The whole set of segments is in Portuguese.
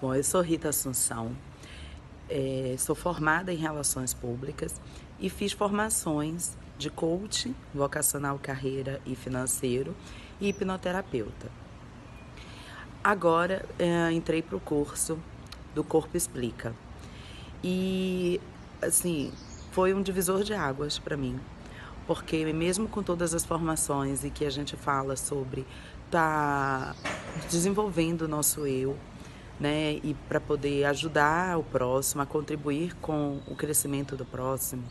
Bom, eu sou Rita Assunção, é, sou formada em Relações Públicas e fiz formações de coaching, vocacional carreira e financeiro e hipnoterapeuta. Agora é, entrei para o curso do Corpo Explica e assim foi um divisor de águas para mim, porque mesmo com todas as formações e que a gente fala sobre tá desenvolvendo o nosso eu, né, e para poder ajudar o próximo, a contribuir com o crescimento do próximo.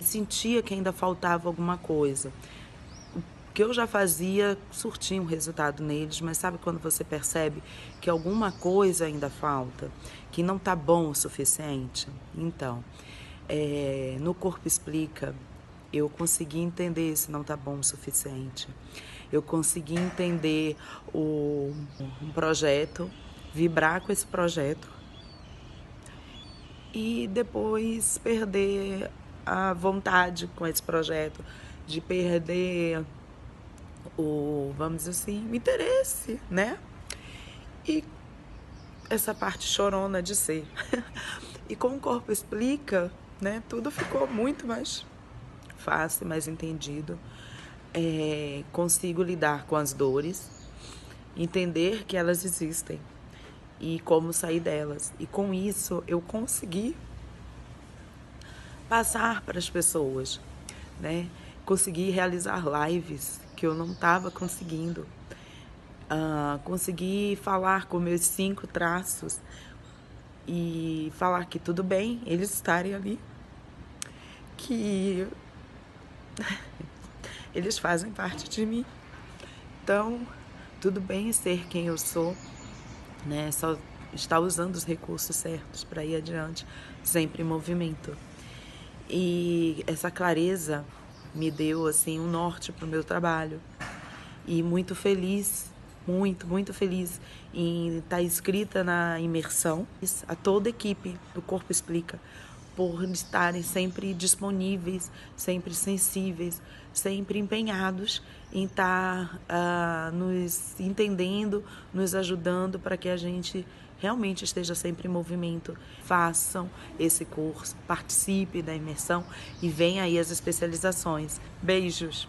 Sentia que ainda faltava alguma coisa. O que eu já fazia surtia um resultado neles, mas sabe quando você percebe que alguma coisa ainda falta, que não está bom o suficiente? Então, é, no Corpo Explica, eu consegui entender se não está bom o suficiente. Eu consegui entender o, um projeto vibrar com esse projeto e depois perder a vontade com esse projeto, de perder o, vamos dizer assim, o interesse, né? E essa parte chorona de ser. e com o corpo explica, né? Tudo ficou muito mais fácil, mais entendido. É, consigo lidar com as dores, entender que elas existem e como sair delas. E com isso eu consegui passar para as pessoas, né? Consegui realizar lives que eu não estava conseguindo. Uh, consegui falar com meus cinco traços e falar que tudo bem eles estarem ali, que eles fazem parte de mim. Então, tudo bem ser quem eu sou né? Só estar usando os recursos certos para ir adiante, sempre em movimento. E essa clareza me deu assim um norte para o meu trabalho. E muito feliz, muito, muito feliz em estar inscrita na imersão. A toda a equipe do Corpo Explica por estarem sempre disponíveis, sempre sensíveis, sempre empenhados em estar uh, nos entendendo, nos ajudando para que a gente realmente esteja sempre em movimento. Façam esse curso, participe da imersão e venham aí as especializações. Beijos.